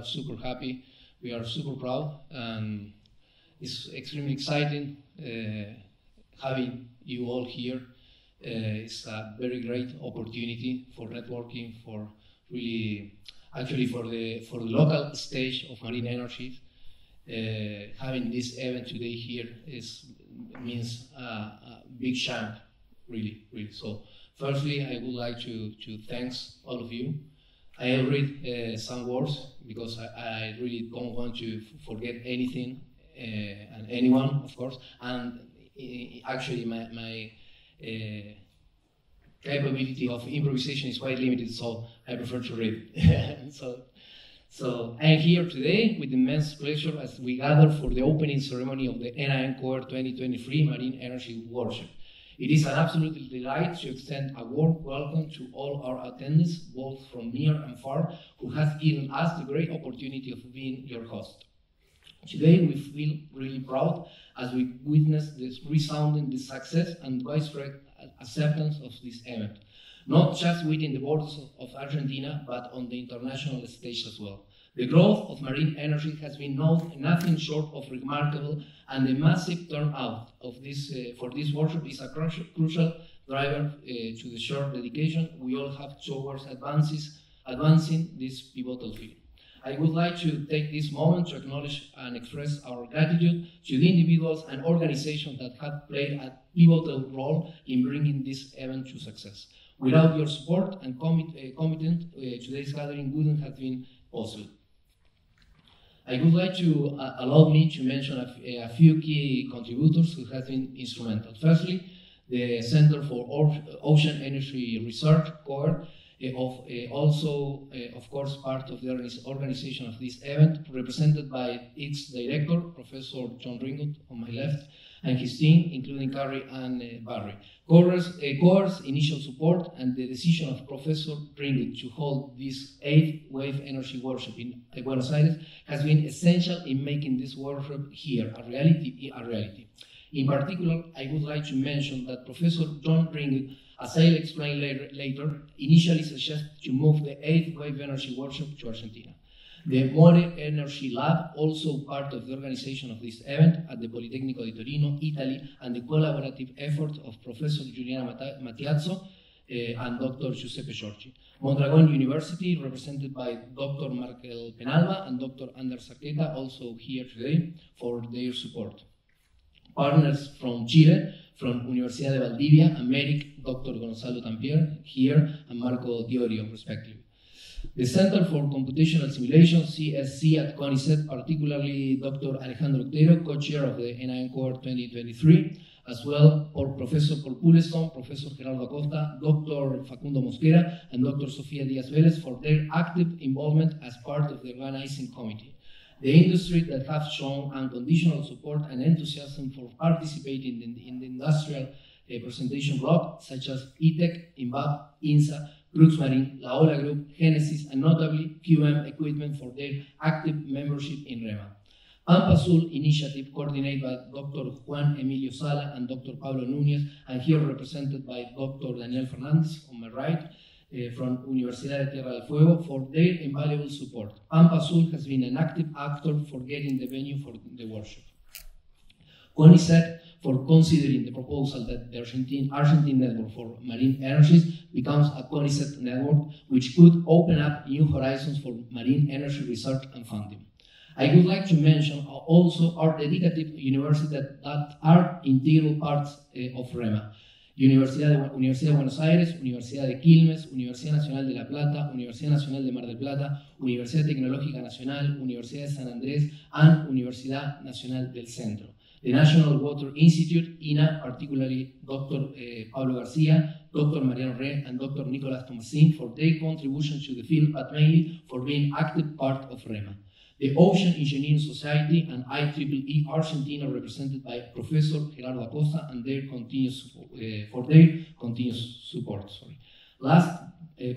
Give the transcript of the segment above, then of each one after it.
are super happy. We are super proud, and it's extremely exciting uh, having you all here. Uh, it's a very great opportunity for networking, for really, actually for the for the local stage of marine energy. Uh, having this event today here is means a, big chunk, really, really. So, firstly, I would like to to thanks all of you. I'll read uh, some words because I, I, really don't want to forget anything uh, and anyone, of course. And actually, my, my uh, capability of improvisation is quite limited, so I prefer to read. so, so I'm here today with immense pleasure as we gather for the opening ceremony of the ENAEM COER 2023 Marine Energy Workshop. It is an absolute delight to extend a warm welcome to all our attendees, both from near and far, who has given us the great opportunity of being your host. Today, we feel really proud as we witness this resounding success and widespread acceptance of this event, not just within the borders of Argentina, but on the international stage as well. The growth of marine energy has been nothing short of remarkable, and the massive turnout of this, uh, for this workshop is a crucial, crucial driver uh, to the shared dedication we all have towards advances, advancing this pivotal field. I would like to take this moment to acknowledge and express our gratitude to the individuals and organizations that have played a pivotal role in bringing this event to success. Without your support and uh, commitment, uh, today's gathering wouldn't have been possible. I would like to uh, allow me to mention a, few key contributors who have been instrumental. Firstly, the Center for Ocean Energy Research, COER, uh, of uh, also, uh, of course, part of the organization of this event, represented by its director, Professor John Ringwood, on my left, and his team, including Carrie and uh, Barry. COER's uh, initial support and the decision of Professor Ringwood to hold this eighth wave energy workshop in uh, Buenos Aires has been essential in making this workshop here a reality. A reality. In particular, I would like to mention that Professor John Ringwood as I'll explain later, later initially suggested to move the 8th Wave Energy Workshop to Argentina. The More Energy Lab, also part of the organization of this event at the Politecnico di Torino, Italy, and the collaborative effort of Professor Giuliana Mattiazzo uh, and Dr. Giuseppe Giorgi. Mondragon University, represented by Dr. Markel Penalba and Dr. Anders Arqueta, also here today for their support. Partners from Chile, from Universidad de Valdivia, Americ, Dr. Gonzalo Tampier, here, and Marco Diorio, respectively. The Center for Computational Simulation, CSC at CONICET, particularly Dr. Alejandro Otero, co-chair of the ENAEM COER 2023, as well or Professor Paul Puleston, Professor Gerardo Acosta, Dr. Facundo Mosquera, and Dr. Sofia Diaz Velez for their active involvement as part of the organizing committee the industry that have shown unconditional support and enthusiasm for participating in the, in the industrial uh, presentation block, such as ETEC, INVAP, INSA, Crux La Ola Group, Genesis, and notably QM Equipment for their active membership in REMA. Pampa Azul initiative coordinated by Dr. Juan Emilio Sala and Dr. Pablo Núñez, and here represented by Dr. Daniel Fernandez on my right, uh, from Universidad de Tierra del Fuego for their invaluable support. Pampa Azul has been an active actor for getting the venue for the workshop. CONICET for considering the proposal that the Argentine, Argentine Network for Marine Energies becomes a CONICET network, which could open up new horizons for marine energy research and funding. I would like to mention also our dedicated universities that, that are integral parts uh, of REMA. Universidad de, Universidad de Buenos Aires, Universidad de Quilmes, Universidad Nacional de La Plata, Universidad Nacional de Mar del Plata, Universidad Tecnológica Nacional, Universidad de San Andrés, and Universidad Nacional del Centro. The National Water Institute, INA, particularly Dr. Eh, Pablo Garcia, Dr. Mariano Re, and Dr. Nicolas Tomasin for their contribution to the field, but mainly for being active part of REMA the Ocean Engineering Society and IEEE Argentina, represented by Professor Gerardo Acosta, and their continuous, uh, for their continuous support. Sorry. Last uh,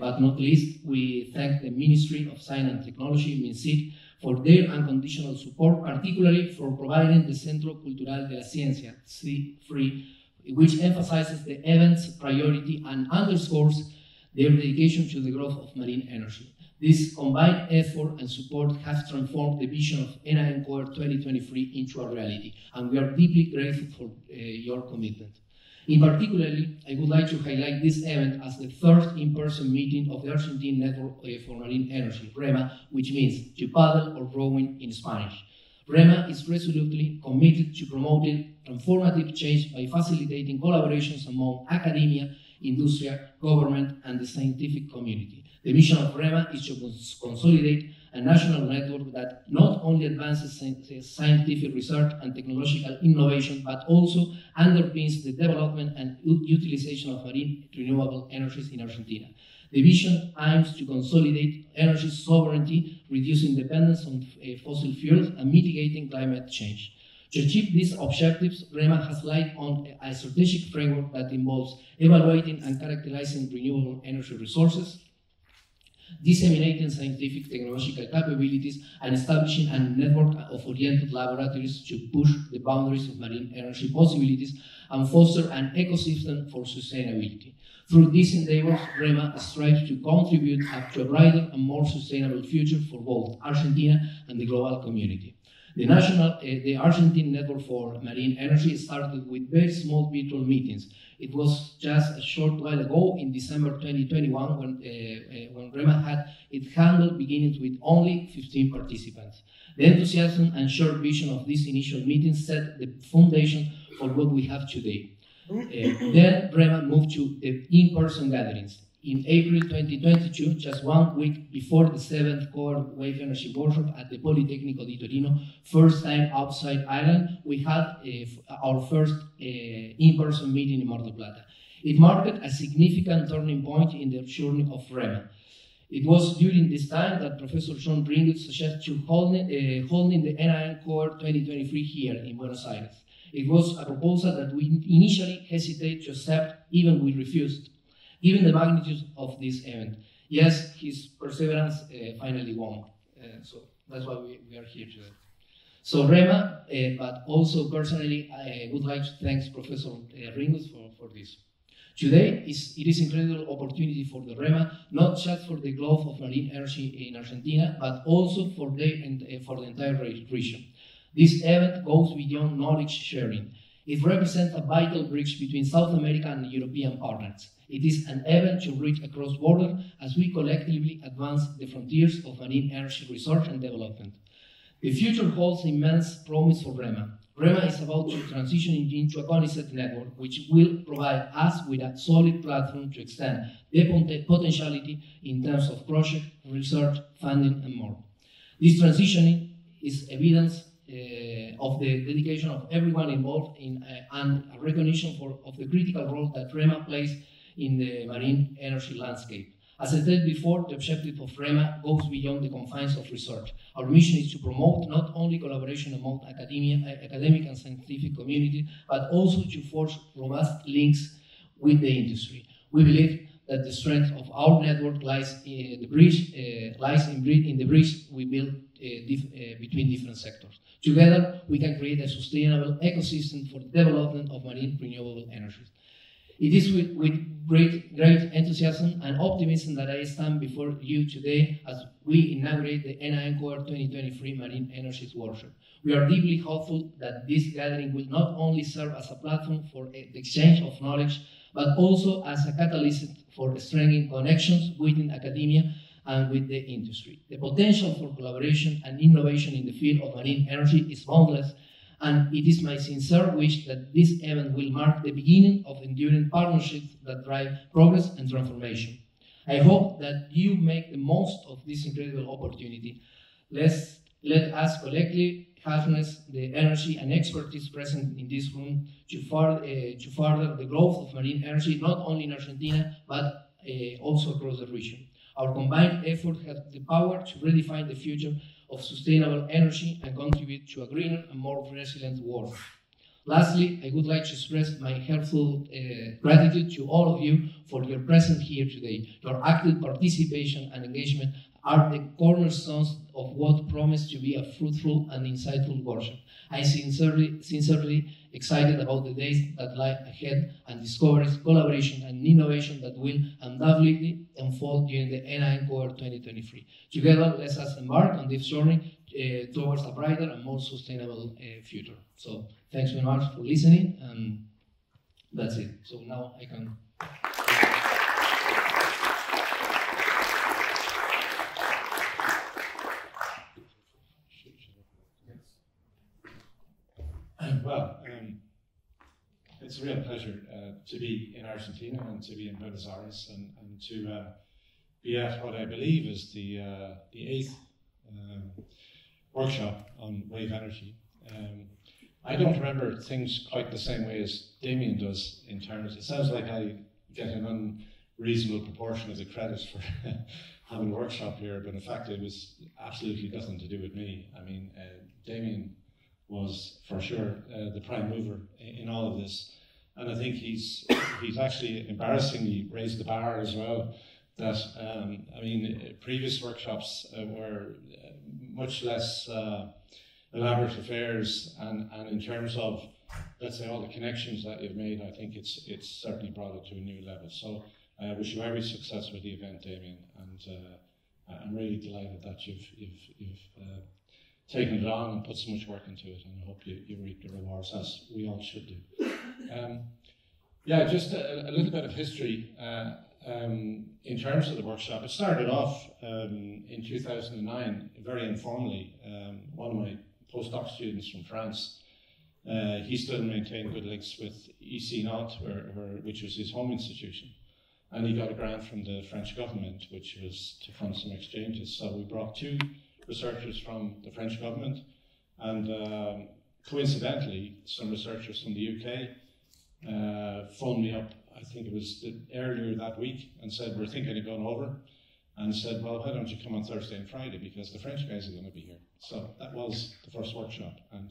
but not least, we thank the Ministry of Science and Technology, MINCyT, for their unconditional support, particularly for providing the Centro Cultural de la Ciencia, C3, which emphasizes the event's priority and underscores their dedication to the growth of marine energy. This combined effort and support has transformed the vision of ENAEM COER 2023 into a reality, and we are deeply grateful for uh, your commitment. In particularly, I would like to highlight this event as the third in-person meeting of the Argentine Network for Marine Energy, REMA, which means to paddle or rowing in Spanish. REMA is resolutely committed to promoting transformative change by facilitating collaborations among academia, industry, government, and the scientific community. The mission of REMA is to consolidate a national network that not only advances scientific research and technological innovation, but also underpins the development and utilization of marine renewable energies in Argentina. The vision aims to consolidate energy sovereignty, reducing dependence on uh, fossil fuels, and mitigating climate change. To achieve these objectives, REMA has laid on a strategic framework that involves evaluating and characterizing renewable energy resources, disseminating scientific technological capabilities, and establishing a network of oriented laboratories to push the boundaries of marine energy possibilities and foster an ecosystem for sustainability. Through these endeavors, REMA strives to contribute to a brighter and more sustainable future for both Argentina and the global community. The national, uh, the Argentine Network for Marine Energy started with very small virtual meetings. It was just a short while ago, in December 2021, when, uh, uh, when REMA had it handled beginnings with only 15 participants. The enthusiasm and shared vision of this initial meeting set the foundation for what we have today. Uh, then REMA moved to the in-person gatherings. In April 2022, just one week before the seventh COER wave energy workshop at the Politecnico di Torino, first time outside Ireland, we had uh, our first uh, in-person meeting in Mar del Plata. It marked a significant turning point in the journey of REMA. It was during this time that Professor John Ringwood suggested to holding, uh, holding the ENAEM COER 2023 here in Buenos Aires. It was a proposal that we initially hesitated to accept, even we refused, given the magnitude of this event. Yes, his perseverance uh, finally won. Uh, so that's why we, we, are here today. So Rema, uh, but also personally, I would like to thank Professor uh, Ringwood for, for this. Today, is, it is incredible opportunity for the REMA, not just for the growth of marine energy in Argentina, but also for the, uh, for the entire region. This event goes beyond knowledge sharing. It represents a vital bridge between South America and European partners. It is an event to reach across borders as we collectively advance the frontiers of marine energy research and development. The future holds immense promise for REMA. REMA is about to transition into a CONICET network, which will provide us with a solid platform to extend the potentiality in terms of project, research, funding, and more. This transitioning is evidence of the dedication of everyone involved in, uh, and a recognition for, of the critical role that REMA plays in the marine energy landscape. As I said before, the objective of REMA goes beyond the confines of research. Our mission is to promote not only collaboration among academia, uh, academic and scientific community, but also to forge robust links with the industry. We believe that the strength of our network lies in the bridge, uh, lies in, in, the bridge we build uh, dif uh, between different sectors. Together, we can create a sustainable ecosystem for the development of marine renewable energies. It is with, with great, great enthusiasm and optimism that I stand before you today as we inaugurate the ENAEM COER 2023 Marine Energies Workshop. We are deeply hopeful that this gathering will not only serve as a platform for the exchange of knowledge, but also as a catalyst for strengthening connections within academia and with the industry. The potential for collaboration and innovation in the field of marine energy is boundless, and it is my sincere wish that this event will mark the beginning of enduring partnerships that drive progress and transformation. I hope that you make the most of this incredible opportunity. Let's, let us collectively harness the energy and expertise present in this room to, far, uh, to further the growth of marine energy, not only in Argentina, but uh, also across the region. Our combined effort has the power to redefine the future of sustainable energy and contribute to a greener and more resilient world. Lastly, I would like to express my heartfelt uh, gratitude to all of you for your presence here today. Your active participation and engagement are the cornerstones of what promised to be a fruitful and insightful workshop. I sincerely, sincerely excited about the days that lie ahead and discoveries, collaboration, and innovation that will undoubtedly unfold during the ENAEM COER 2023. Together, let us embark on this journey uh, towards a brighter and more sustainable uh, future. So, thanks very much for listening, and that's it. So now I can. Well, um, it's a real pleasure uh, to be in Argentina and to be in Buenos Aires and, and to uh, be at what I believe is the, uh, the eighth um, workshop on wave energy. Um, I don't remember things quite the same way as Damien does in terms. It sounds like I get an unreasonable proportion of the credit for having a workshop here, but in fact, it was absolutely nothing to do with me. I mean, uh, Damien was for sure uh, the prime mover in, in, all of this, and I think he's he's actually embarrassingly raised the bar as well. That um, I mean, previous workshops uh, were uh, much less uh, elaborate affairs, and, and in terms of let's say all the connections that you've made, I think it's it's certainly brought it to a new level. So I wish you every success with the event, Damien, and uh, I'm really delighted that you've you've you've uh, taken it on and put so much work into it, and I hope you, you reap the rewards as we all should do. Um, yeah, just a, a, little bit of history. Uh, um, in terms of the workshop, it started off um, in 2009 very informally. Um, one of my postdoc students from France, uh, he still maintained good links with EC Nantes, where, where, which was his home institution. And he got a grant from the French government, which was to fund some exchanges. So we brought two researchers from the French government and um, coincidentally, some researchers from the UK uh, phoned me up I think it was the, earlier that week, and said, We're thinking of going over. And said, Well, why don't you come on Thursday and Friday? Because the French guys are going to be here. So that was the first workshop. And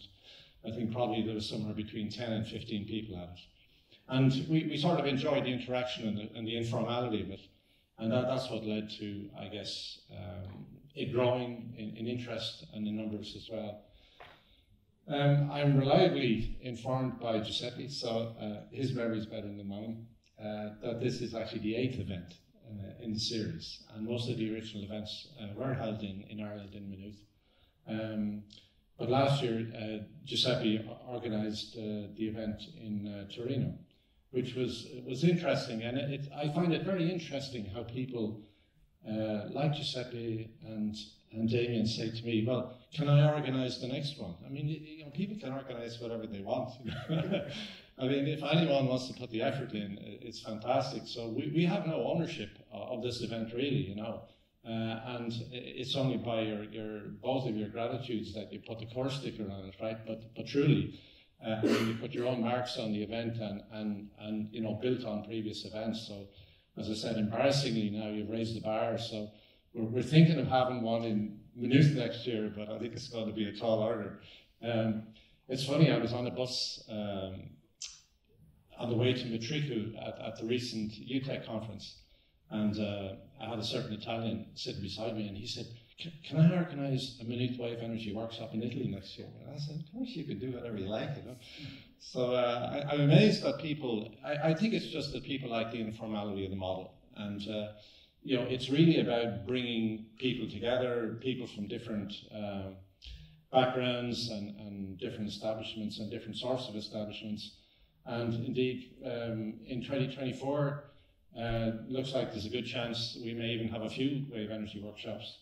I think probably there was somewhere between 10 and 15 people at it. And we, we sort of enjoyed the interaction and the, and the informality of it. And that, that's what led to, I guess, um, it growing in, in interest and in numbers as well. Um, I'm reliably informed by Giuseppe, so uh, his memory is better than mine, uh, that this is actually the eighth event uh, in the series, and most of the original events uh, were held in, in Ireland in Maynooth. Um, but last year, uh, Giuseppe organised uh, the event in Torino, which was was interesting, and it, I find it very interesting how people like Giuseppe and and Damien say to me, "Well, can I organise the next one?" I mean, you know, people can organise whatever they want. I mean, if anyone wants to put the effort in, it's fantastic. So we, we have no ownership of this event, really, you know. Uh, and it's only by your, your both of your gratitudes that you put the COER sticker on it, right? But but truly, uh, you put your own marks on the event and and and you know built on previous events. So as I said, embarrassingly now you've raised the bar. So we're, we're thinking of having one in Maynooth next year, but I think it's going to be a tall order. Um, it's funny, I was on a bus um, on the way to Mutriku at, at the recent EWTEC conference, and uh, I had a certain Italian sitting beside me, and he said, can, I organise a Maynooth Wave Energy workshop in Italy next year? And I said, of course you can do whatever you like, you know. So uh, I, am amazed that people, I, I, think it's just that people like the informality of the model. And uh, you know, it's really about bringing people together, people from different uh, backgrounds and, and different establishments and different sorts of establishments. And indeed, um, in 2024, uh, looks like there's a good chance we may even have a few wave energy workshops.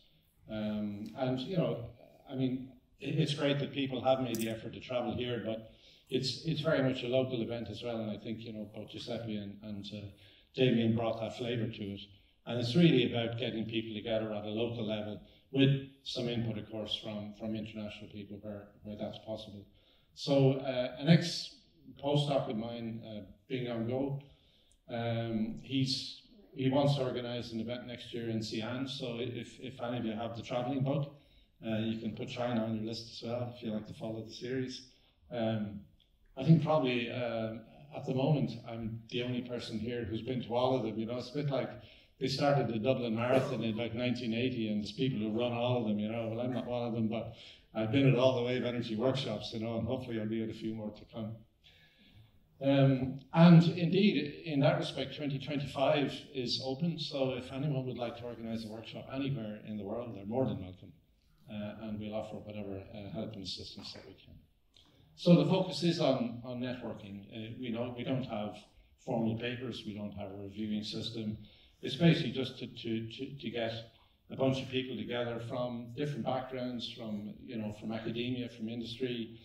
Um, and, you know, I mean, it's great that people have made the effort to travel here, but it's, it's very much a local event as well. And I think, you know, both Giuseppe and, and uh, Damien brought that flavour to it. And it's really about getting people together at a local level with some input, of course, from, from international people where, where that's possible. So uh, an ex-postdoc of mine, uh, Bing Guo, um, he's, he wants to organise an event next year in Xi'an. So if, if any of you have the travelling bug, uh, you can put China on your list as well if you like to follow the series. Um, I think probably uh, at the moment I'm the only person here who's been to all of them. You know, it's a bit like they started the Dublin Marathon in about 1980, and there's people who run all of them, you know. Well, I'm not one of them, but I've been at all the Wave Energy workshops, you know, and hopefully I'll be at a few more to come. Um, and indeed, in that respect, 2025 is open. So if anyone would like to organise a workshop anywhere in the world, they're more than welcome. Uh, and we'll offer whatever uh, help and assistance that we can. So the focus is on, on networking. Uh, we, know, we don't have formal papers, we don't have a reviewing system. It's basically just to, to, to, to get a bunch of people together from different backgrounds, from, you know, from academia, from industry,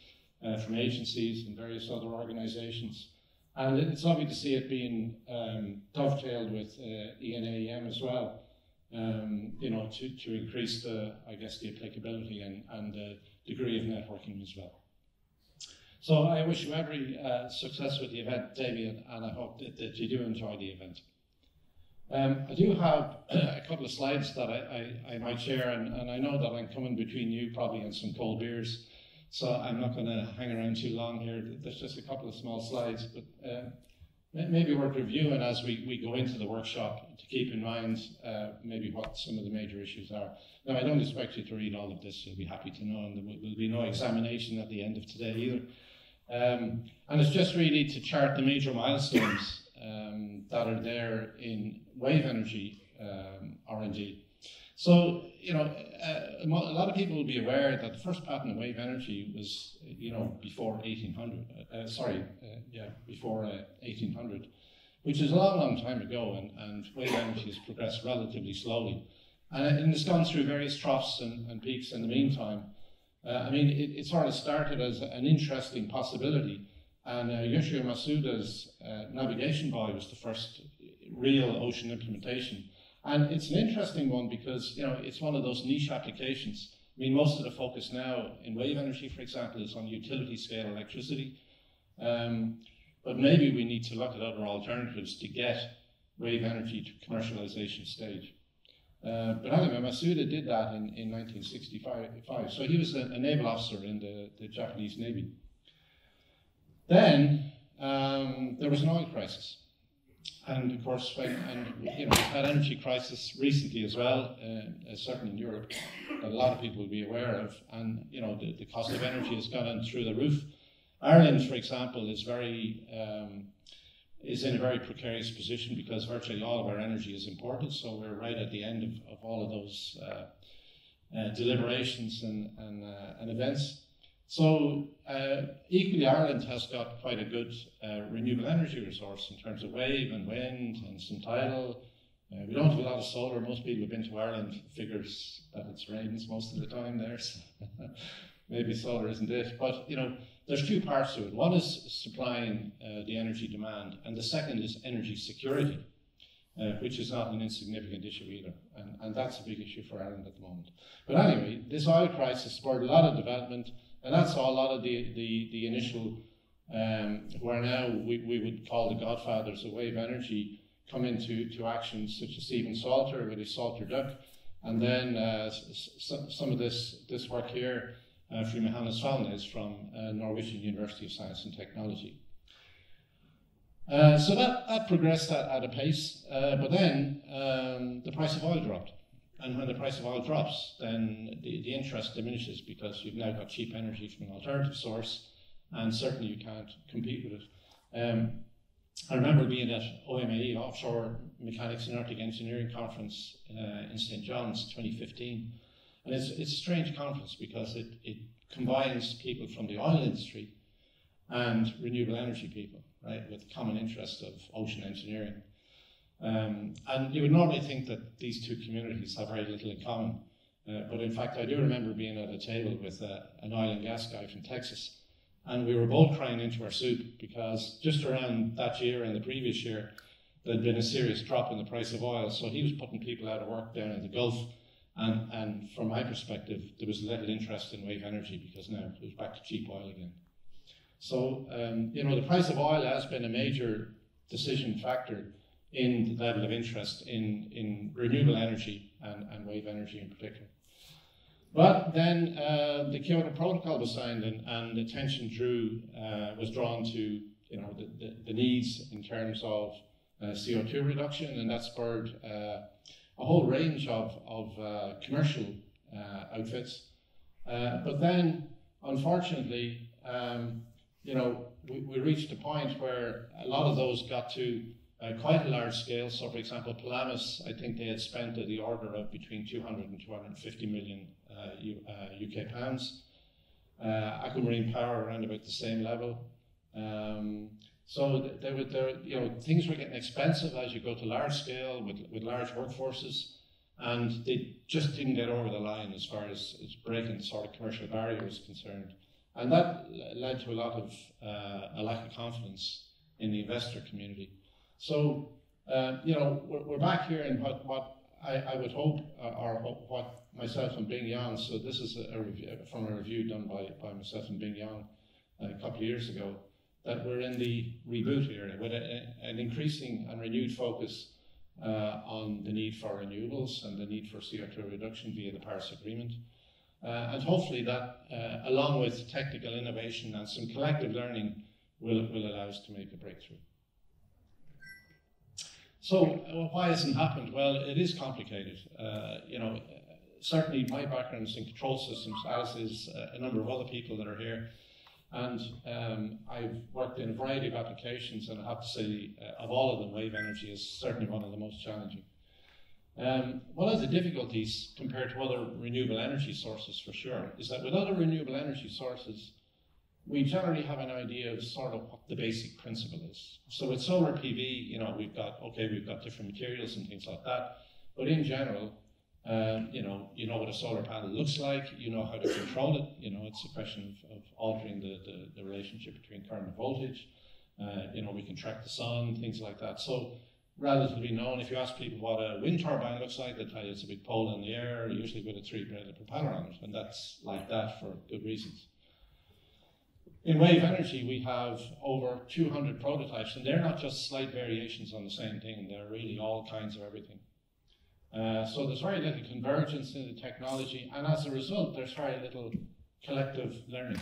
uh, from agencies and various other organisations. And it's lovely to see it being um, dovetailed with uh, ENAEM as well, um, you know, to, to increase the, I guess, the applicability and, and the degree of networking as well. So I wish you every uh, success with the event, Damien, and I hope that, that you do enjoy the event. Um, I do have a couple of slides that I, I, I might share, and, and, I know that I'm coming between you probably and some cold beers. So I'm not going to hang around too long here. There's just a couple of small slides, but uh, maybe worth reviewing as we, we go into the workshop to keep in mind uh, maybe what some of the major issues are. Now, I don't expect you to read all of this. You'll be happy to know, and there will be no examination at the end of today either. Um, and it's just really to chart the major milestones um, that are there in wave energy um, R&D. So, you know, uh, a lot of people will be aware that the first patent of wave energy was, you know, before 1800. Uh, uh, sorry, uh, yeah, before 1800, uh, which is a long, long time ago, and, and wave energy has progressed relatively slowly. and it's gone through various troughs and, and peaks in the meantime. I mean, it, it, sort of started as an interesting possibility, and uh, Yoshio Masuda's navigation buoy was the first real ocean implementation and it's an interesting one because you know it's one of those niche applications. I mean, most of the focus now in wave energy, for example, is on utility scale electricity. Um, but maybe we need to look at other alternatives to get wave energy to commercialization stage. Uh, but anyway, Masuda did that in, in 1965. So he was a, a naval officer in the, the Japanese Navy. Then um, there was an oil crisis. And of course, when, and you know, we've had energy crisis recently as well, uh, uh, certainly in Europe, that a lot of people will be aware of. And you know, the, the cost of energy has gone through the roof. Ireland, for example, is very um, is in a very precarious position because virtually all of our energy is imported. So we're right at the end of, of all of those uh, uh deliberations and and, uh, and events. So uh, equally, Ireland has got quite a good uh, renewable energy resource in terms of wave and wind and some tidal. Uh, we don't have a lot of solar. Most people who've been to Ireland figures that it rains most of the time there. So maybe solar isn't it. But you know, there's two parts to it. One is supplying uh, the energy demand, and the second is energy security. Uh, which is not an insignificant issue either. And, and that's a big issue for Ireland at the moment. But anyway, this oil crisis spurred a lot of development. And that's a lot of the, the, the initial, um, who are now we, we would call the godfathers of wave energy, come into to actions such as Stephen Salter with his Salter Duck. And then uh, some, some of this, this work here uh, from Johannes is from uh, Norwegian University of Science and Technology. Uh, so that, that progressed at, at a pace, uh, but then um, the price of oil dropped. And when the price of oil drops, then the, the interest diminishes because you've now got cheap energy from an alternative source, and certainly you can't compete with it. Um, I remember being at OMAE, Offshore Mechanics and Arctic Engineering Conference uh, in St. John's 2015. And it's, it's a strange conference because it, it combines people from the oil industry and renewable energy people, right, with common interest of ocean engineering. Um, and you would normally think that these two communities have very little in common. Uh, but in fact, I do remember being at a table with uh, an oil and gas guy from Texas, and we were both crying into our soup because just around that year and the previous year, there'd been a serious drop in the price of oil. So he was putting people out of work down in the Gulf. And, and from my perspective, there was little interest in wave energy because now it was back to cheap oil again. So, um, you know, the price of oil has been a major decision factor in the level of interest in, in renewable energy and, and wave energy in particular. But then uh, the Kyoto Protocol was signed and, and attention drew, uh, was drawn to you know, the, the, the, needs in terms of uh, CO2 reduction, and that spurred uh, a whole range of, of uh, commercial uh, outfits. But then, unfortunately, um, you know, we, we, reached a point where a lot of those got to uh, quite a large scale. So, for example, Pelamis, I think they had spent the order of between 200 and 250 million UK pounds. Aquamarine Power around about the same level. Um, so they were there, you know, things were getting expensive as you go to large scale with, with large workforces, and they just didn't get over the line as far as, as breaking sort of commercial barrier was concerned. And that led to a lot of uh, a lack of confidence in the investor community. So, uh, you know, we're, we're, back here in what, what I, I would hope, uh, or what myself and Bingyong, so this is a, a review, from a review done by, by myself and Bingyong a couple of years ago that we're in the reboot era with a, an increasing and renewed focus uh, on the need for renewables and the need for CO2 reduction via the Paris Agreement. Uh, and hopefully that, uh, along with technical innovation and some collective learning, will, will allow us to make a breakthrough. So uh, why hasn't happened? Well, it is complicated. Uh, you know, certainly my background is in control systems, as is uh, a number of other people that are here. And um, I've worked in a variety of applications, and I have to say, uh, of all of them, wave energy is certainly one of the most challenging. Um, one of the difficulties compared to other renewable energy sources, for sure, is that with other renewable energy sources, we generally have an idea of sort of what the basic principle is. So with solar PV, you know, we've got, okay, we've got different materials and things like that, but in general, um, you know, you know what a solar panel looks like. You know how to control it. You know, it's a question of, of altering the, the, the, relationship between current and voltage. Uh, you know, we can track the sun, things like that. So, relatively known. If you ask people what a wind turbine looks like, they'll tell you it's a big pole in the air, usually with a three-bladed propeller on it, and that's like that for good reasons. In wave energy, we have over 200 prototypes, and they're not just slight variations on the same thing. They're really all kinds of everything. Uh, so there's very little convergence in the technology, and as a result, there's very little collective learning.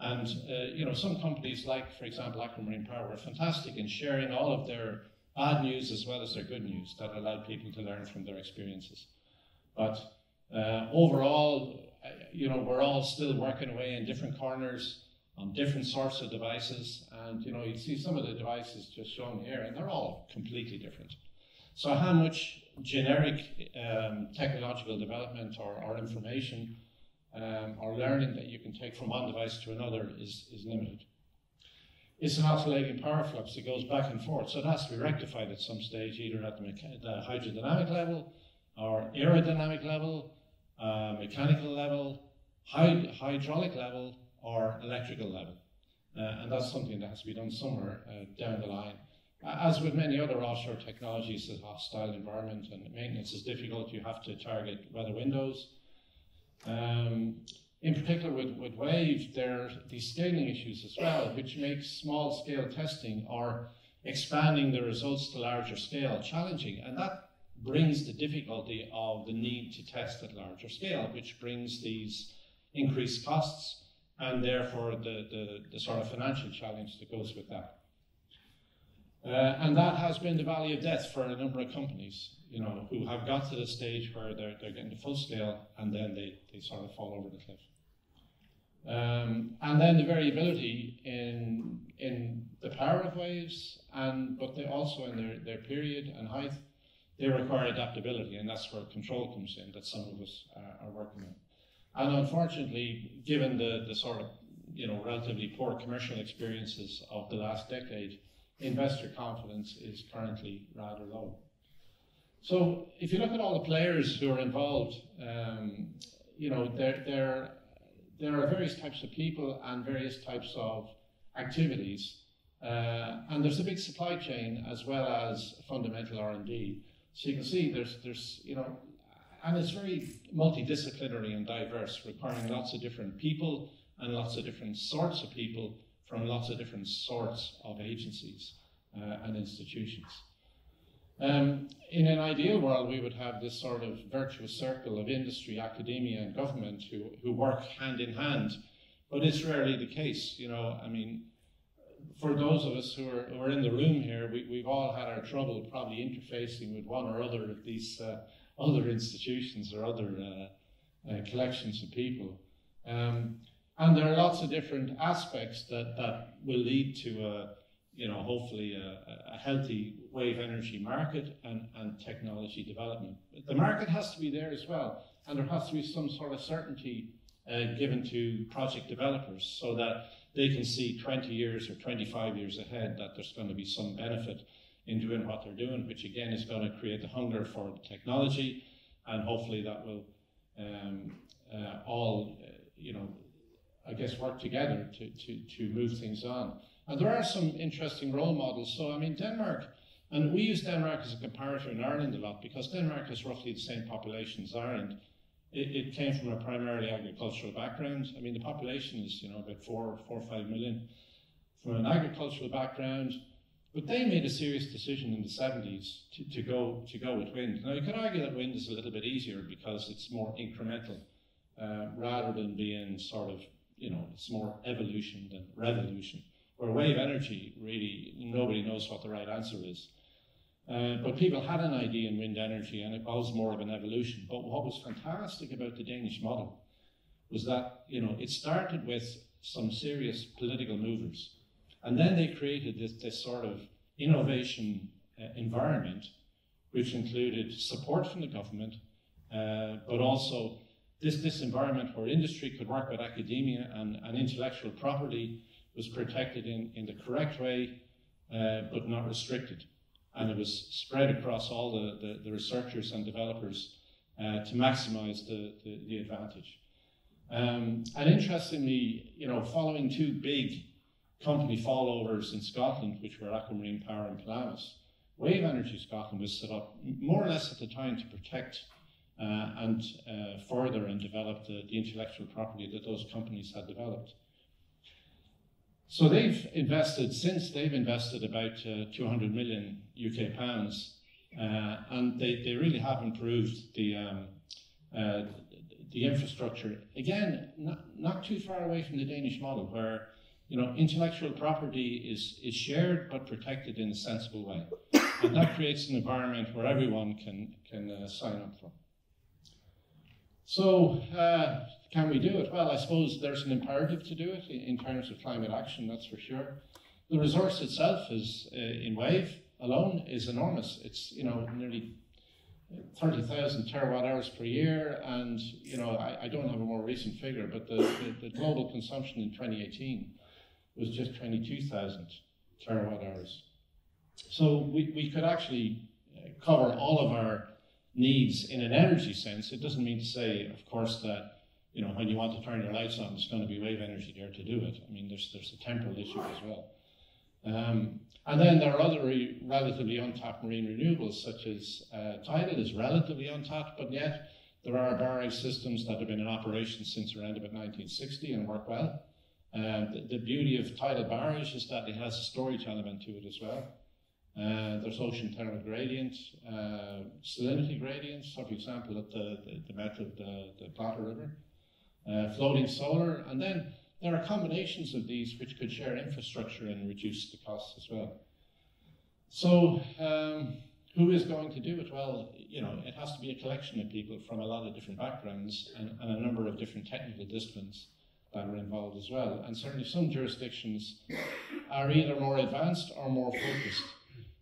And uh, you know, some companies, like for example, Aquamarine Power, were fantastic in sharing all of their bad news as well as their good news that allowed people to learn from their experiences. But uh, overall, uh, you know, we're all still working away in different corners on different sorts of devices, and you know, you see some of the devices just shown here, and they're all completely different. So how much generic um, technological development or, or information um, or learning that you can take from one device to another is, is limited. It's an oscillating power flux that goes back and forth, so it has to be rectified at some stage, either at the, the hydrodynamic level or aerodynamic level, uh, mechanical level, hyd hydraulic level, or electrical level. Uh, and that's something that has to be done somewhere uh, down the line. As with many other offshore technologies, the hostile environment and maintenance is difficult. You have to target weather windows. Um, in particular, with, with Wave, there are these scaling issues as well, which makes small scale testing or expanding the results to larger scale challenging. And that brings the difficulty of the need to test at larger scale, which brings these increased costs and therefore the, the, the sort of financial challenge that goes with that. Uh, and that has been the valley of death for a number of companies, you know, who have got to the stage where they're, they're getting to full scale and then they, they sort of fall over the cliff. Um, and then the variability in in the power of waves, and but they also in their, their period and height, they require adaptability, and that's where control comes in that some of us are, are working on. And unfortunately, given the, the sort of you know relatively poor commercial experiences of the last decade, investor confidence is currently rather low. So if you look at all the players who are involved, um, you know, there, there, there are various types of people and various types of activities. Uh, and there's a big supply chain as well as fundamental R&D. So you can see there's, there's, you know, and it's very multidisciplinary and diverse, requiring lots of different people and lots of different sorts of people from lots of different sorts of agencies uh, and institutions. Um, in an ideal world, we would have this sort of virtuous circle of industry, academia, and government who, who work hand in hand, but it's rarely the case. You know, I mean, for those of us who are, who are in the room here, we, we've all had our trouble probably interfacing with one or other of these uh, other institutions or other uh, uh, collections of people. Um, and there are lots of different aspects that, that will lead to a, you know, hopefully a, a healthy wave energy market and, and technology development. The market has to be there as well, and there has to be some sort of certainty uh, given to project developers so that they can see 20 years or 25 years ahead that there's going to be some benefit in doing what they're doing, which again is going to create the hunger for technology, and hopefully that will um, uh, all, uh, you know, I guess work together to, to, to move things on. And there are some interesting role models. So, I mean, Denmark, and we use Denmark as a comparator in Ireland a lot because Denmark has roughly the same population as Ireland. It, it came from a primarily agricultural background. I mean, the population is, you know, about four, four or five million from an agricultural background. But they made a serious decision in the 70s to, to, go, to go with wind. Now, you could argue that wind is a little bit easier because it's more incremental uh, rather than being sort of, you know, it's more evolution than revolution. Where wave energy, really, nobody knows what the right answer is. Uh, but people had an idea in wind energy and it was more of an evolution. But what was fantastic about the Danish model was that, you know, it started with some serious political movers. And then they created this, this sort of innovation uh, environment, which included support from the government, uh, but also this, this environment where industry could work with academia and, and intellectual property was protected in, in the correct way, uh, but not restricted. And it was spread across all the, the, the researchers and developers uh, to maximize the, the, the advantage. Um, and interestingly, you know, following two big company fallovers in Scotland, which were Aquamarine Power and Pelamis, Wave Energy Scotland was set up more or less at the time to protect uh, and uh, further and develop the, the intellectual property that those companies had developed. So they've invested, since they've invested about uh, 200 million UK pounds, uh, and they, they really have improved the, um, uh, the infrastructure. Again, not, not too far away from the Danish model, where you know, intellectual property is, is shared but protected in a sensible way. And that creates an environment where everyone can, can uh, sign up for. So, uh, can we do it? Well, I suppose there's an imperative to do it in terms of climate action, that's for sure. The resource itself is, uh, in wave alone, is enormous. It's, you know, nearly 30,000 terawatt hours per year, and, you know, I, I, don't have a more recent figure, but the, the, the global consumption in 2018 was just 22,000 terawatt hours. So we, we could actually uh, cover all of our needs in an energy sense. It doesn't mean to say, of course, that you know, when you want to turn your lights on, it's going to be wave energy there to do it. I mean, there's, there's a temporal issue as well. Um, and then there are other re relatively untapped marine renewables, such as uh, tidal is relatively untapped, but yet there are barrage systems that have been in operation since around about 1960 and work well. Uh, the, the, beauty of tidal barrage is that it has a storage element to it as well. Uh, there's ocean thermal gradient, uh, salinity gradients, so for example at the, the, the mouth of the, the Plata River uh, floating solar, and then there are combinations of these which could share infrastructure and reduce the costs as well. So, um, who is going to do it? Well, you know, it has to be a collection of people from a lot of different backgrounds and, and a number of different technical disciplines that are involved as well. And certainly some jurisdictions are either more advanced or more focused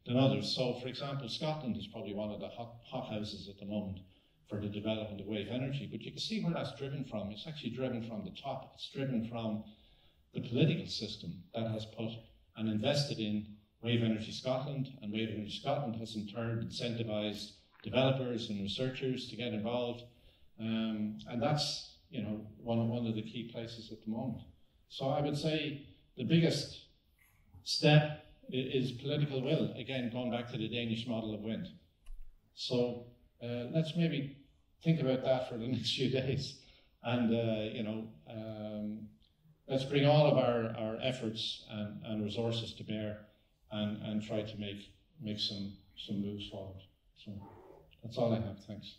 than others. So, for example, Scotland is probably one of the hot, hot houses at the moment for the development of wave energy. But you can see where that's driven from. It's actually driven from the top. It's driven from the political system that has put and invested in Wave Energy Scotland, and Wave Energy Scotland has in turn incentivized developers and researchers to get involved. Um, and that's you know one of, one of the key places at the moment. So I would say the biggest step is political will. Again, going back to the Danish model of wind. So uh, let's maybe think about that for the next few days. And, uh, you know, um, let's bring all of our, our efforts and, and resources to bear and, and try to make, make some, some moves forward. So that's all I have. Thanks.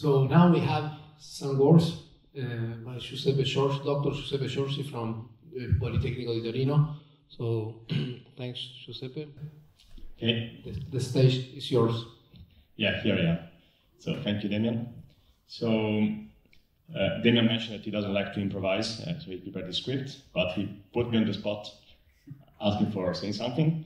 So now we have some words uh, by Giuseppe Giorgi, Dr. Giuseppe Giorgi from the Politecnico di Torino. So thanks, Giuseppe. Okay. The, the stage is yours. Yeah, here I am. So thank you, Demián. So uh, Demián mentioned that he doesn't like to improvise, uh, so he prepared the script, but he put me on the spot, asking for saying something.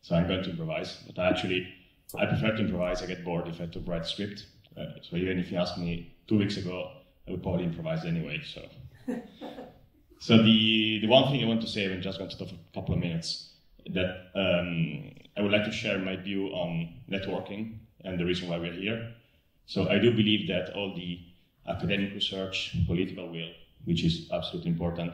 So I'm going to improvise, but I actually I prefer to improvise. I get bored if I have to write a script. Uh, so even if you asked me two weeks ago, I would probably improvise anyway. So, so the the one thing I want to say, I'm just going to talk for a couple of minutes, that um, I would like to share my view on networking and the reason why we're here. So I do believe that all the academic research, political will, which is absolutely important,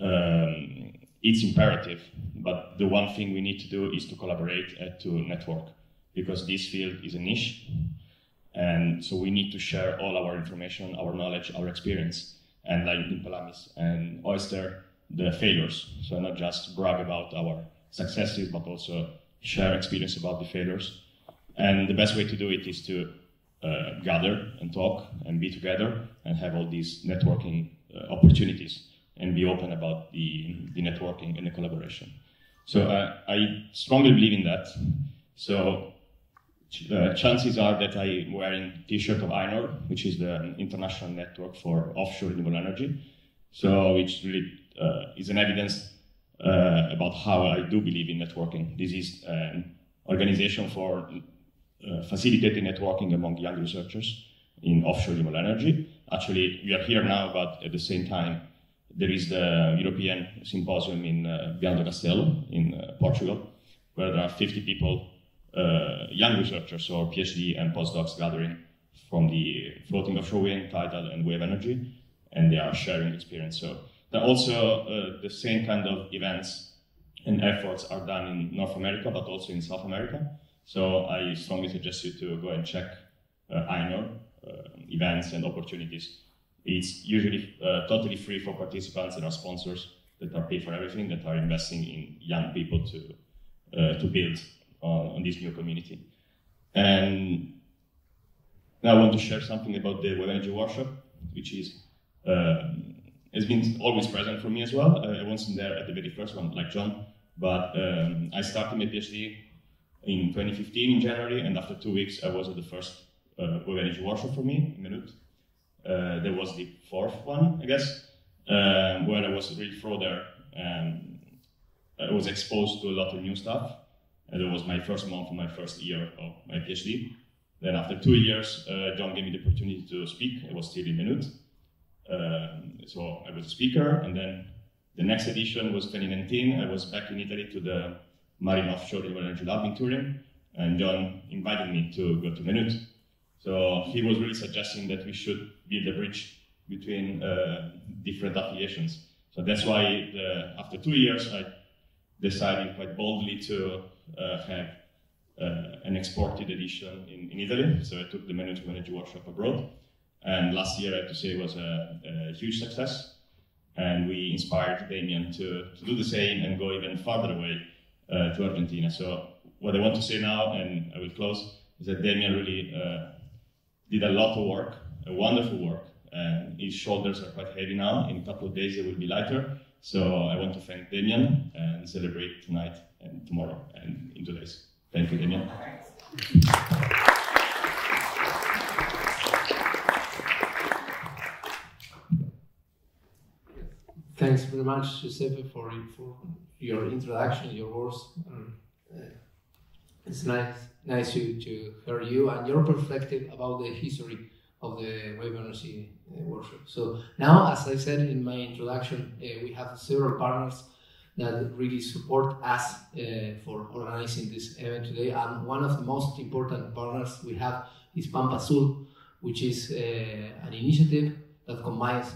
um, it's imperative. But the one thing we need to do is to collaborate and to network because this field is a niche. And so we need to share all our information, our knowledge, our experience. And like in Pelamis and Oyster, the failures. So not just brag about our successes, but also share experience about the failures. And the best way to do it is to uh, gather and talk and be together and have all these networking uh, opportunities and be open about the, the networking and the collaboration. So uh, I strongly believe in that. So uh, chances are that I'm wearing T-shirt of INORE, which is the international network for offshore renewable energy. So which really uh, is an evidence uh, about how I do believe in networking. This is an organization for uh, facilitating networking among young researchers in offshore renewable energy. Actually, we are here now, but at the same time, there is the European Symposium in uh, Viana do Castelo in uh, Portugal, where there are 50 people, uh, young researchers or PhD and postdocs gathering from the floating offshore wind, tidal, and wave energy, and they are sharing experience. So there are also uh, the same kind of events and efforts are done in North America, but also in South America. So I strongly suggest you to go and check uh, INORE uh, events and opportunities. It's usually uh, totally free for participants and our sponsors that are paid for everything, that are investing in young people to uh, to build on, on, this new community. And now I want to share something about the Wave Energy Workshop, which is um, has been always present for me as well. I wasn't there at the very first one, like John, but um, I started my PhD in 2015 in January, and after two weeks, I was at the first uh, Wave Energy Workshop for me in Maynooth. Uh, there was the fourth one, I guess, um, where I was really through there. and I was exposed to a lot of new stuff. And it was my first month of my first year of my PhD. Then after two years, uh, John gave me the opportunity to speak. I was still in Maynooth. Um, so I was a speaker. And then the next edition was 2019. I was back in Italy to the Marine Offshore Renewable Energy Lab in Turin. And John invited me to go to Maynooth. So he was really suggesting that we should build a bridge between uh, different affiliations. So that's why the, after two years, I decided quite boldly to have uh, an exported edition in, in, Italy. So I took the Maynooth Energy Workshop abroad. And last year, I have to say, was a, a huge success. And we inspired Demián to, to do the same and go even farther away uh, to Argentina. So what I want to say now, and I will close, is that Demián really uh, did a lot of work, a wonderful work. And his shoulders are quite heavy now. In a couple of days, they will be lighter. So I want to thank Demián and celebrate tonight and tomorrow and in two days. Thank you, Demián. Thanks very much, Giuseppe, for, for your introduction, your words. Uh, it's nice, nice to, to hear you and your perspective about the history of the wave energy uh, workshop. So now, as I said in my introduction, uh, we have several partners that really support us uh, for organizing this event today. And one of the most important partners we have is Pampa Azul, which is uh, an initiative that combines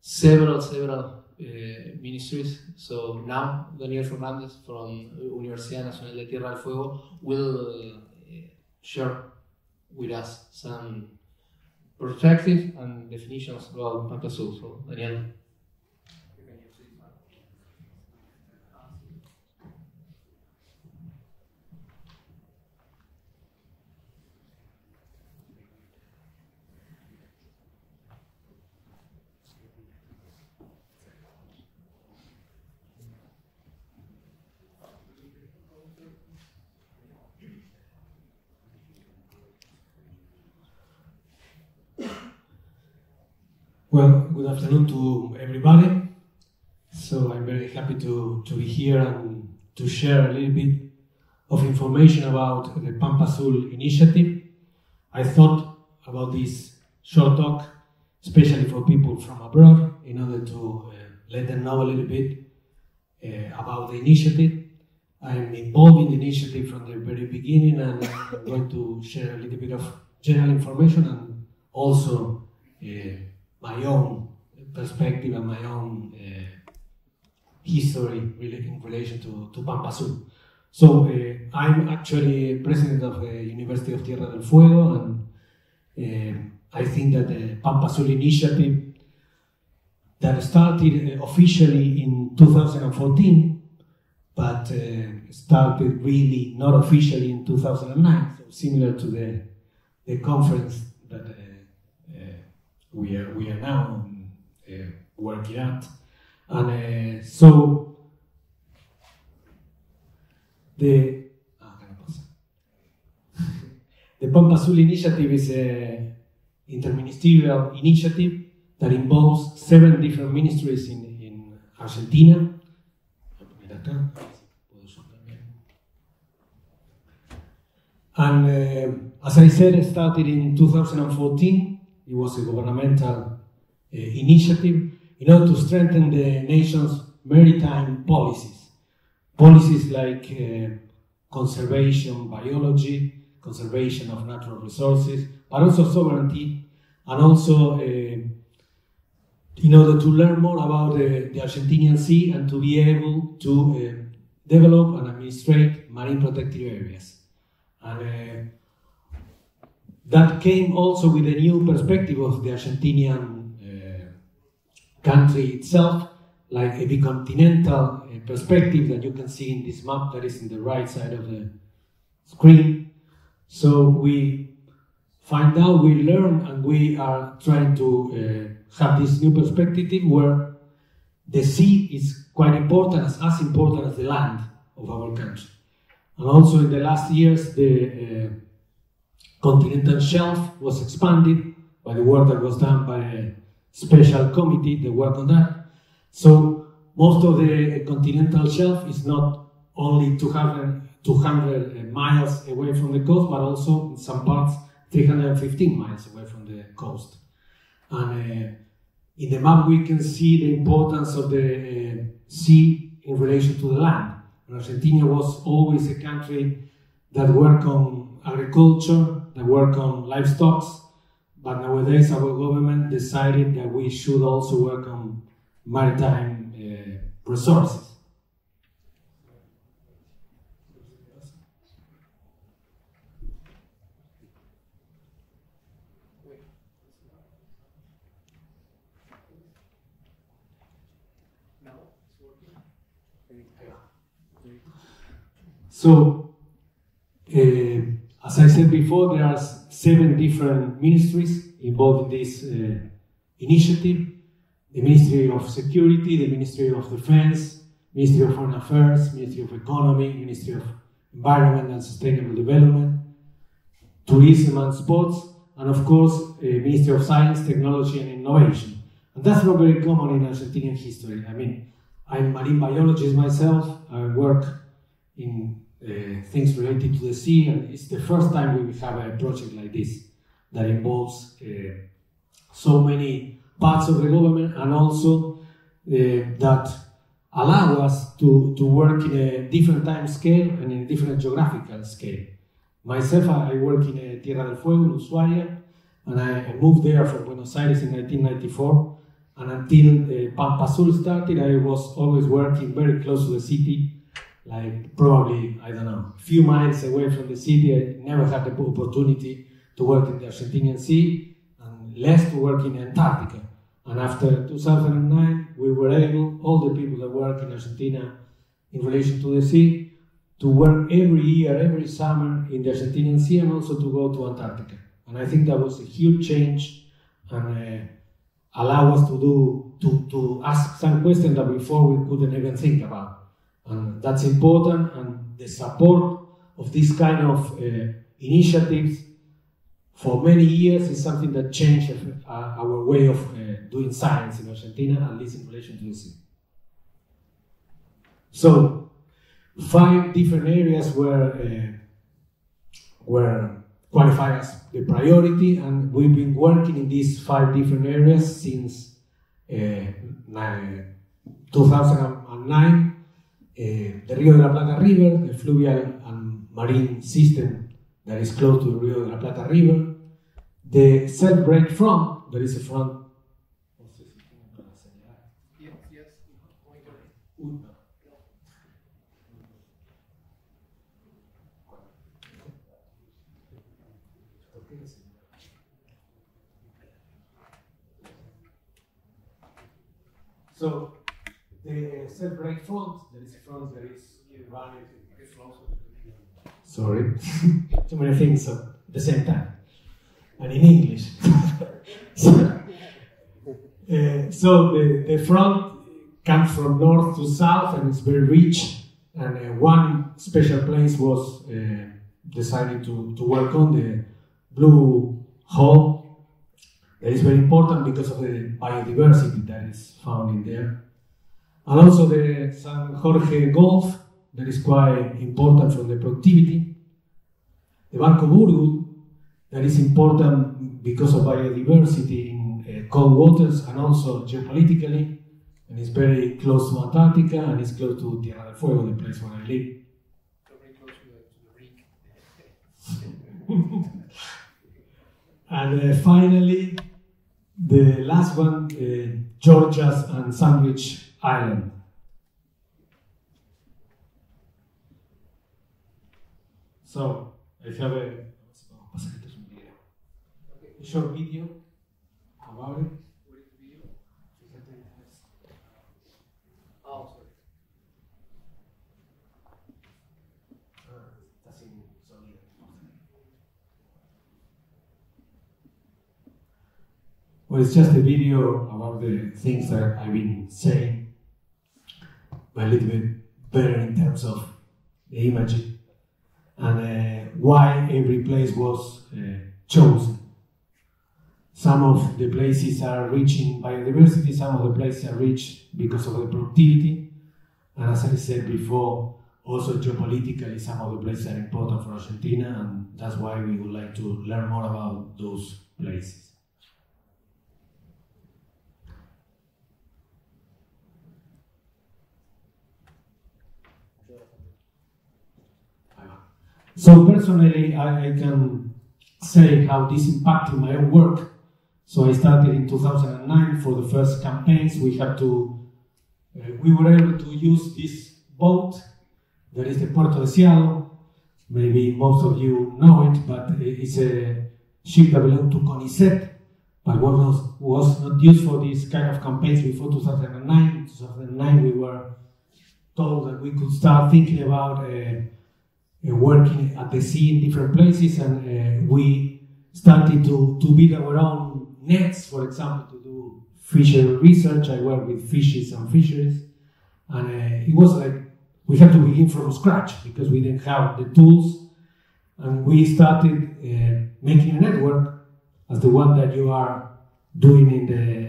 several, several uh, ministries. So now Daniel Fernandez from Universidad Nacional de Tierra del Fuego will uh, share with us some perspective and definitions about Pampa Azul. So Daniel. Well, good afternoon to everybody. So I'm very happy to, to be here and to share a little bit of information about the Pampa Azul initiative. I thought about this short talk, especially for people from abroad, in order to uh, let them know a little bit uh, about the initiative. I'm involved in the initiative from the very beginning, and I'm going to share a little bit of general information and also uh, my own perspective and my own uh, history in relation to, to Pampa Azul. So uh, I'm actually president of the University of Tierra del Fuego, and uh, I think that the Pampa Azul initiative that started officially in 2014, but started really not officially in 2009, so similar to the, the conference that we, are, we are now working at. And so the ah, the Pampa Azul initiative is an interministerial initiative that involves seven different ministries in, in Argentina. And uh, as I said, it started in 2014. It was a governmental uh, initiative in order to strengthen the nation's maritime policies. Policies like uh, conservation, biology, conservation of natural resources, but also sovereignty, and also uh, in order to learn more about the, the Argentinian Sea and to be able to uh, develop and administrate marine protected areas. And uh, that came also with a new perspective of the Argentinian uh, country itself, like a bicontinental uh, perspective that you can see in this map that is in the right side of the screen. So we find out, we learn, and we are trying to uh, have this new perspective where the sea is quite important, as, as important as the land of our country. And also in the last years, the uh, continental shelf was expanded by the work that was done by a special committee that worked on that. So most of the continental shelf is not only 200, 200 miles away from the coast, but also in some parts 315 miles away from the coast. And uh, in the map, we can see the importance of the uh, sea in relation to the land. Argentina was always a country that worked on agriculture, that worked on livestock, but nowadays our government decided that we should also work on maritime uh, resources. So, uh, as I said before, there are seven different ministries involved in this uh, initiative. The Ministry of Security, the Ministry of Defense, Ministry of Foreign Affairs, Ministry of Economy, Ministry of Environment and Sustainable Development, Tourism and Sports, and of course, uh, Ministry of Science, Technology and Innovation. And that's not very common in Argentinian history. I mean, I'm marine biologist myself. I work in things related to the sea, and it's the first time we have a project like this that involves uh, so many parts of the government and also uh, that allow us to, to work in a different time scale and in a different geographical scale. Myself, I work in uh, Tierra del Fuego, in Ushuaia, and I moved there from Buenos Aires in 1994. And until uh, Pampa started, I was always working very close to the city like probably, I don't know, a few miles away from the city. I never had the opportunity to work in the Argentinian Sea and less to work in Antarctica. And after 2009, we were able, all the people that work in Argentina in relation to the sea, to work every year, every summer in the Argentinian Sea and also to go to Antarctica. And I think that was a huge change and uh, allow us to do, to, to ask some questions that before we couldn't even think about. And that's important, and the support of this kind of uh, initiatives for many years is something that changed uh, our way of uh, doing science in Argentina, at least in relation to the sea. So, five different areas were uh, were qualified as the priority, and we've been working in these five different areas since uh, 2009. Eh, the Rio de la Plata River, the fluvial and marine system that is close to the Rio de la Plata River, the shelf-break front, there is a front. So the shelf-break front, there is a front that is running. Sorry, too many things at the same time, and in English. so, uh, so the, the front comes from north to south and it's very rich. And uh, one special place was uh, decided to, to work on the blue hole. That is very important because of the biodiversity that is found in there. And also the San Jorge Gulf, that is quite important from the productivity. The Banco Burdwood, that is important because of biodiversity in uh, cold waters and also geopolitically, and it's very close to Antarctica and it's close to Tierra del Fuego, the place where I live. And uh, finally, the last one, uh, Georgia's and Sandwich Island. So, I have a, short video about it. Well, it's just a video about the things that I've been saying, a little bit better in terms of the imagery and uh, why every place was uh, chosen. Some of the places are rich in biodiversity, some of the places are rich because of the productivity, and as I said before, also geopolitically, some of the places are important for Argentina, and that's why we would like to learn more about those places. So personally, I, I, can say how this impacted my own work. So I started in 2009 for the first campaigns. We had to, uh, we were able to use this boat. That is the Puerto de Deseado. Maybe most of you know it, but it's a ship that belonged to CONICET, but was, was not used for these kind of campaigns before 2009. 2009 we were told that we could start thinking about uh, working at the sea in different places, and uh, we started to, to build our own nets, for example, to do fishery research. I work with fishes and fisheries, and uh, it was like we had to begin from scratch because we didn't have the tools, and we started uh, making a network as the one that you are doing in the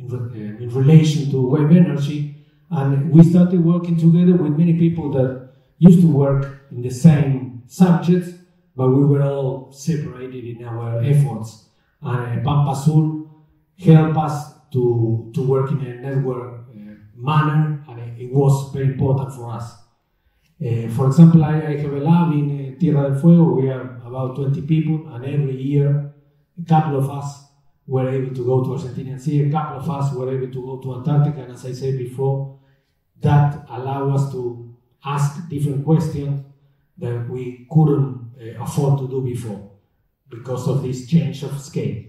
in, uh, in relation to wave energy, and we started working together with many people that used to work in the same subjects, but we were all separated in our efforts. And uh, Pampa Azul helped us to, to work in a network uh, manner, and it, was very important for us. Uh, for example, I, I, have a lab in uh, Tierra del Fuego. We are about 20 people, and every year, a couple of us were able to go to Argentinian see. a couple of us were able to go to Antarctica, and as I said before, that allowed us to ask different questions that we couldn't uh, afford to do before because of this change of scale.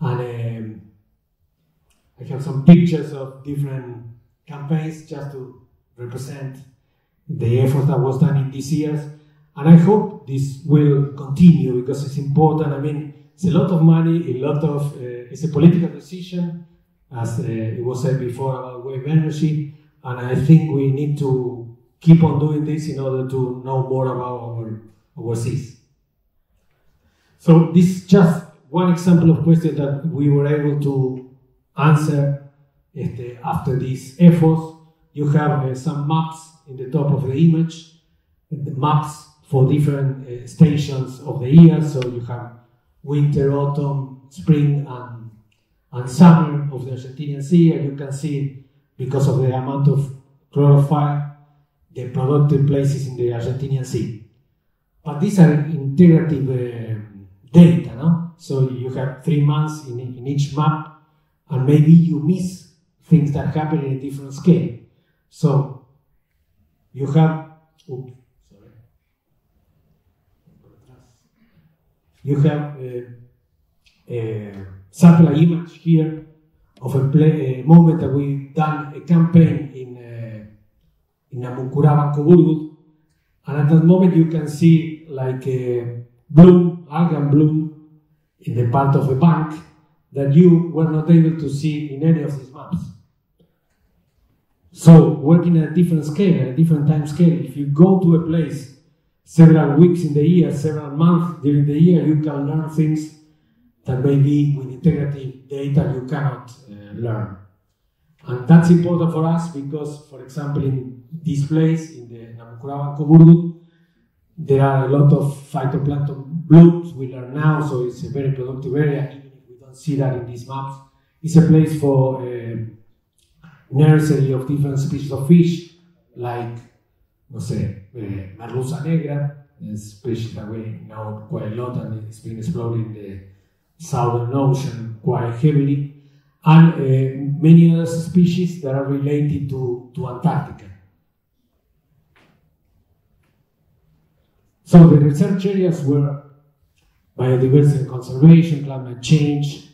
And um, I have some pictures of different campaigns just to represent the effort that was done in these years. And I hope this will continue because it's important. I mean, it's a lot of money, a lot of, uh, it's a political decision, as uh, it was said before about wave energy. And I think we need to keep on doing this in order to know more about our, our seas. So this is just one example of question that we were able to answer este, after these efforts. You have uh, some maps in the top of the image, the maps for different uh, stations of the year. So you have winter, autumn, spring, and, and summer of the Argentinian Sea, and you can see because of the amount of chlorophyll, the productive places in the Argentinian Sea. But these are integrative uh, data, no? So you have three months in, in each map, and maybe you miss things that happen in a different scale. So you have, oops, sorry. You have a, a satellite image here of a, play, a moment that we done a campaign in Namuncurá, Banco Burdwood, and at that moment you can see like a bloom, algal bloom in the part of the bank that you were not able to see in any of these maps. So, working at a different scale, at a different time scale, if you go to a place several weeks in the year, several months during the year, you can learn things that maybe with integrative data you cannot uh, learn. And that's important for us because, for example, in this place, in the Namuncurá Banco Burdwood, there are a lot of phytoplankton blooms we learn now, so it's a very productive area, even if we don't see that in these maps. It's a place for uh, nursery of different species of fish, like, no sé, uh, merluza negra, a species that we know quite a lot and it's been explored in the Southern Ocean quite heavily, and uh, many other species that are related to, to Antarctica. So the research areas were biodiversity conservation, climate change,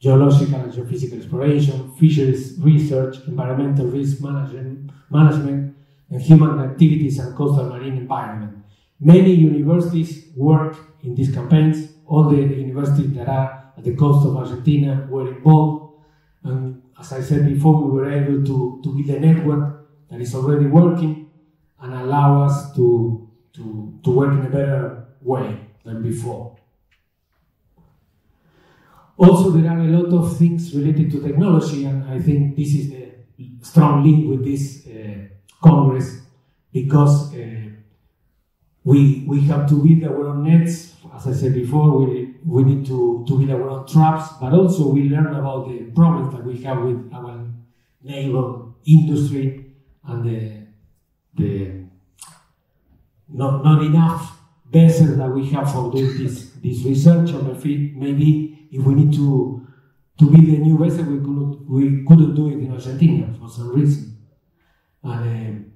geological and geophysical exploration, fisheries research, environmental risk management, management and human activities and coastal marine environment. Many universities work in these campaigns. All the universities that are at the coast of Argentina were involved. And as I said before, we were able to, to build a network that is already working and allow us to, to, to work in a better way than before. Also, there are a lot of things related to technology, and I think this is the strong link with this uh, Congress because uh, we, we have to build our own nets. As I said before, we, we need to, to our own traps, but also we learn about the problems that we have with our neighbor industry and the, the not, not enough vessels that we have for doing this, this research, or maybe if we need to to build a new vessel, we couldn't we couldn't do it in Argentina for some reason. And uh,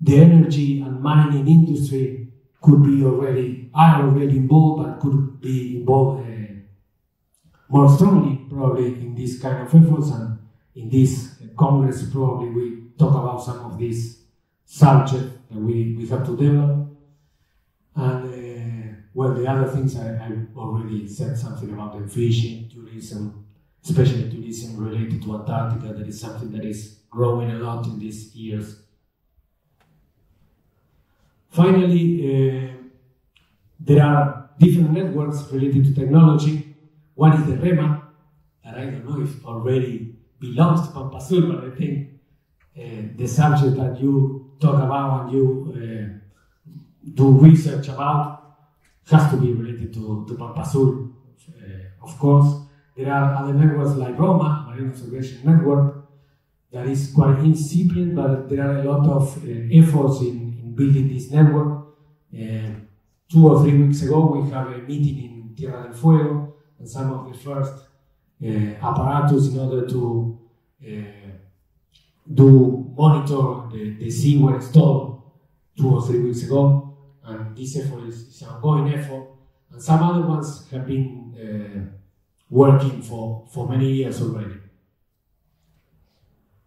the energy and mining industry could be already are already involved, but could be involved uh, more strongly probably in this kind of efforts. And in this congress, probably we talk about some of these subjects that we, we have to develop. And uh, well, the other things I, I already said something about the fishing, tourism, especially tourism related to Antarctica. That is something that is growing a lot in these years. Finally, uh, there are different networks related to technology. One is the REMA, that I don't know if already belongs to Pampa Azul, but I think uh, the subject that you talk about and you uh, do research about has to be related to, to uh, of course. There are other networks like Roma, Marine Observation Network, that is quite incipient, but there are a lot of uh, efforts in, in, building this network. Uh, two or three weeks ago, we have a meeting in Tierra del Fuego, and some of the first uh, apparatus in order to uh, do monitor the, the sea were installed two or three weeks ago and this effort is, is, an ongoing effort. And some other ones have been uh, working for, for many years already.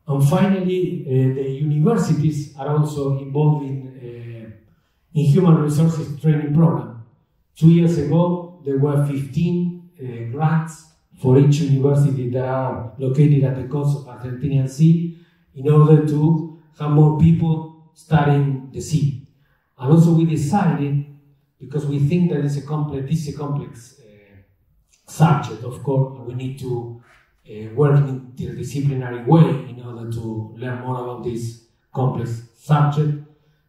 And finally, uh, the universities are also involved in, in human resources training program. Two years ago, there were 15 uh, grants for each university that are located at the coast of Argentinian Sea in order to have more people studying the sea. And also we decided, because we think that it's a complex, this is a complex uh, subject, of course, we need to uh, work in a interdisciplinary way in order to learn more about this complex subject.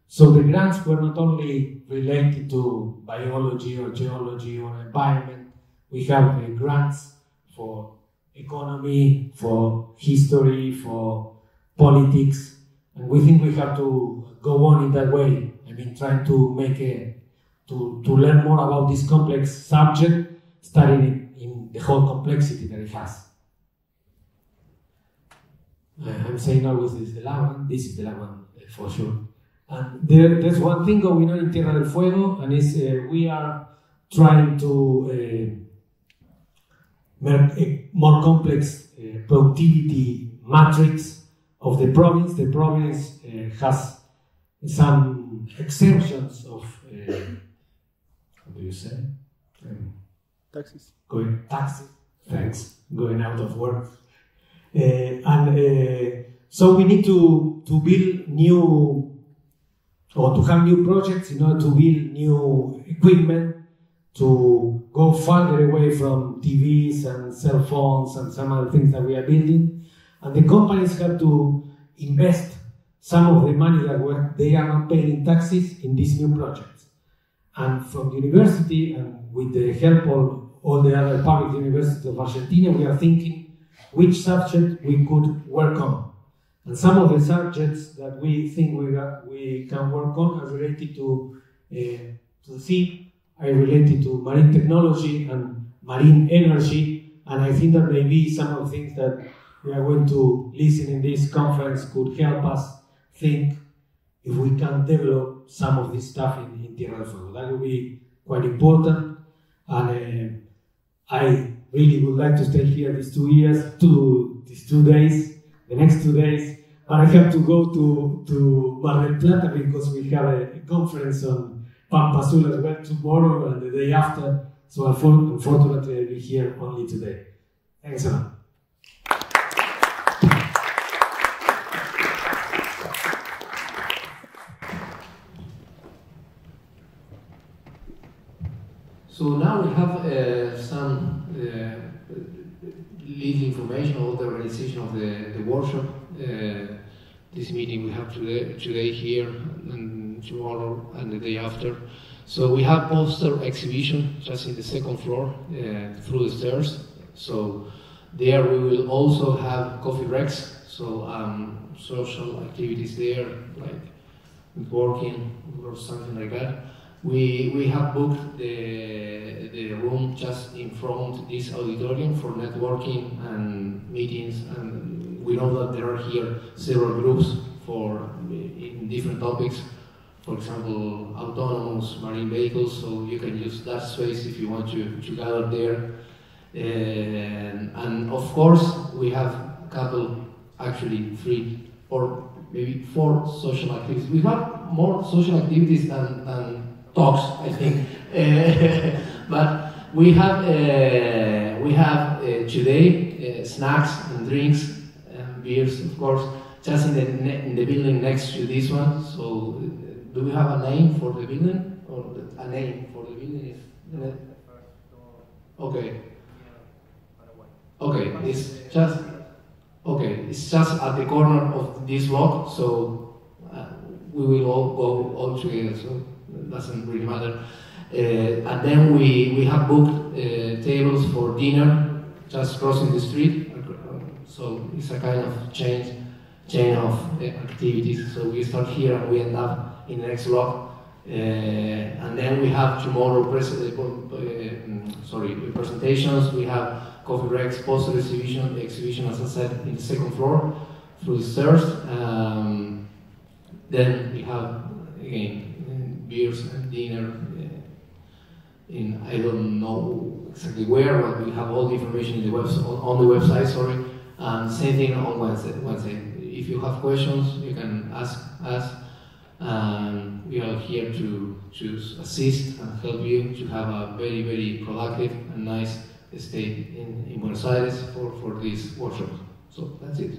So the grants were not only related to biology or geology or environment. We have uh, grants for economy, for history, for politics, and we think we have to go on in that way. I mean, trying to make a to, to learn more about this complex subject, studying it in the whole complexity that it has. I'm saying always this is the Laban, this is the Laban uh, for sure. And there, there's one thing going on in Tierra del Fuego, and is uh, we are trying to uh, make a more complex uh, productivity matrix of the province. The province uh, has some exemptions of, uh, how do you say? Um, taxes. Going taxes. Thanks. Going out of work. Uh, and uh, so we need to, to build new or to have new projects in order to build new equipment to go further away from TVs and cell phones and some other things that we are building. And the companies have to invest some of the money that they are not paying in taxes in these new projects. And from the university and with the help of all the other public universities of Argentina, we are thinking which subject we could work on. And some of the subjects that we think we, got, we can work on are related to, uh, to the sea, are related to marine technology and marine energy. And I think that maybe some of the things that we are going to listen in this conference could help us think if we can develop some of this stuff in, in Tierra del Fuego. That would be quite important. And uh, I really would like to stay here these two years, two, these two days, the next two days, but I have to go to, to Mar del Plata because we have a, a conference on Pampa as well tomorrow and the day after. So unfortunately, I'll be here only today. Thanks a lot. So now we have uh, some uh, lead information about the organization of the, the workshop. Uh, this meeting we have today, today here and tomorrow and the day after. So we have poster exhibition just in the second floor uh, through the stairs. So there we will also have coffee breaks, so um, social activities there, like working or something like that. We, we have booked the, the room just in front this auditorium for networking and meetings and we know that there are here several groups for in different topics. For example, autonomous marine vehicles, so you can use that space if you want to, to gather there. And, and of course, we have a couple, actually three or maybe four social activities. We have more social activities than, than talks, I think. but we have uh, we have uh, today uh, snacks and drinks and beers, of course, just in the, in the building next to this one. So, do we have a name for the building? Or a name for the building? Okay. Okay, it's just okay. It's just at the corner of this block, so uh, we will all go all together. So doesn't really matter. Uh, and then we we have booked uh, tables for dinner just crossing the street so it's a kind of chain, chain of uh, activities. So we start here and we end up in the next block. Uh, and then we have tomorrow pres mm, sorry, presentations. We have coffee breaks, poster exhibition, exhibition, as I said, in the second floor through the stairs. Um, then we have, again, beers and dinner uh, in, I don't know exactly where, but we have all the information in the web, on, on the website, sorry. And same thing on Wednesday. Wednesday. If you have questions, you can ask us. And we are here to, to assist and help you to have a very, very productive and nice stay in, in Buenos Aires for, for this workshop. So that's it.